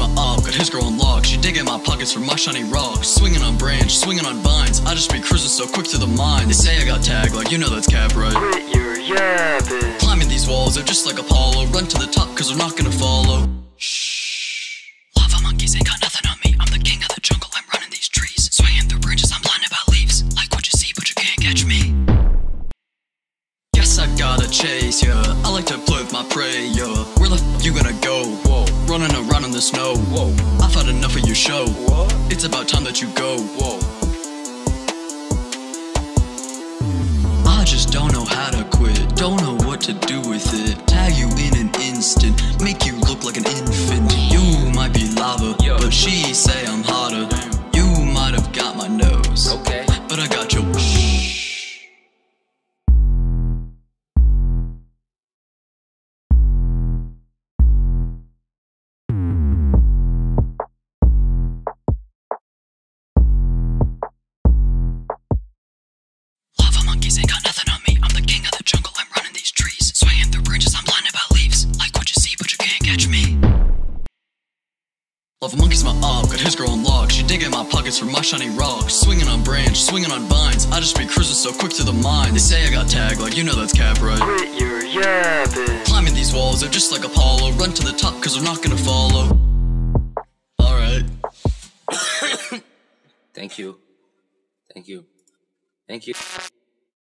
my up, got his girl unlocked. She digging my pockets for my shiny rocks. Swinging on branch, swinging on vines. I just be cruising so quick through the mine. They say I got tagged, like you know that's cap, right? Quit your yapping. Climbing these walls, they're just like Apollo. Run to the top, cause they're not gonna follow. Shh. Lava monkeys ain't got nothing on me. I'm the king of the jungle, I'm running these trees. Swinging through branches, I'm blinded by leaves. Like what you see, but you can't catch me. Guess I gotta chase ya. I like to play with my prey, ya. Where the f you gonna go? Show. What? It's about time that you go. Whoa. I just don't know how to quit. Don't know what to do Lava monkeys my up. Got his girl on lock. She digging my pockets for my shiny rocks. Swinging on branch, swinging on vines. I just be cruising so quick through the mine. They say I got tagged, like you know that's cap, right? Quit your yapping. Climbing these walls, they're just like Apollo. Run to the top, cause they're not gonna follow. Alright. Thank you. Thank you. Thank you.